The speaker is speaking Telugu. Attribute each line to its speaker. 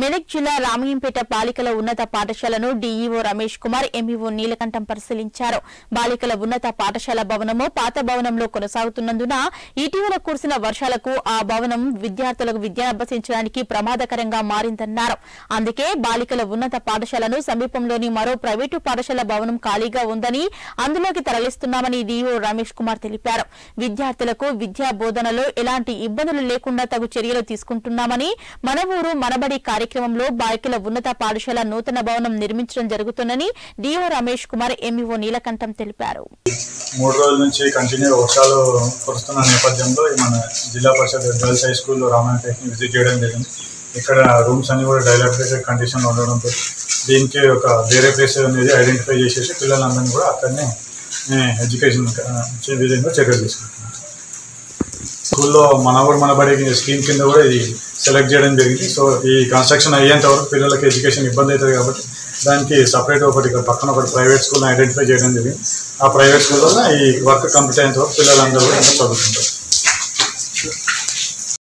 Speaker 1: మెదక్ జిల్లా రామయ్యంపేట బాలికల ఉన్నత పాఠశాలను డీఈఓ రమేష్ కుమార్ ఎంఈఓ నీలకంఠం పరిశీలించారు. బాలికల ఉన్నత పాఠశాల భవనము పాత భవనంలో కొనసాగుతున్నందున ఇటీవల కురిసిన వర్షాలకు ఆ భవనం విద్యార్థులకు విద్యాభ్యసించడానికి ప్రమాదకరంగా మారిందన్నారు. అందుకే బాలికల ఉన్నత పాఠశాలను సమీపంలోని మరో ప్రైవేటు పాఠశాల భవనం ఖాళీగా ఉందని అందులోకి తరలిస్తున్నామని డీఈఓ రమేష్ కుమార్ తెలిపారు. విద్యార్థులకు విద్యా బోధనలో ఎలాంటి ఇబ్బందులు లేకుండా తగు చర్యలు తీసుకుంటున్నామని మన ఊరు మనబడి కార్యక్రమంలో బాలికల ఉన్నత పాఠశాల నూతన భవనం నిర్మించడం జరుగుతుందని డిఓ రమేష్ కుమార్ ఎంఈఓ నీలకంఠం తెలిపారు.
Speaker 2: మూడు రోజుల నుంచి కంటిన్యూ వర్షాలు కురుస్తున్న నేపథ్యంలో మన జిల్లా పరిషత్ గర్ల్స్ హై స్కూల్లో రామాయణ విజిట్ చేయడం జరిగింది. ఇక్కడ రూమ్స్ అన్ని కూడా డైలాబిటేటెడ్ కండిషన్లో ఉండడంతో దీనికి ఒక వేరే ప్లేస్ అనేది ఐడెంటిఫై చేసేసి పిల్లలందరినీ కూడా అక్కడనే ఎడ్యుకేషన్ విధంగా చర్యలు తీసుకుంటున్నాం స్కూల్లో మన ఊరు స్కీమ్ కింద కూడా ఇది సెలెక్ట్ చేయడం జరిగింది. సో ఈ కన్స్ట్రక్షన్ అయ్యేంత వరకు పిల్లలకి ఎడ్యుకేషన్ ఇబ్బంది అవుతుంది కాబట్టి దానికి సపరేట్ ఒకటి పక్కన ఒకటి ప్రైవేట్ స్కూల్ని ఐడెంటిఫై చేయడం జరిగింది. ఆ ప్రైవేట్ స్కూల్లో ఈ వర్క్ కంప్లీట్ అయ్యేంత వరకు పిల్లలందరూ కూడా చదువుకుంటారు.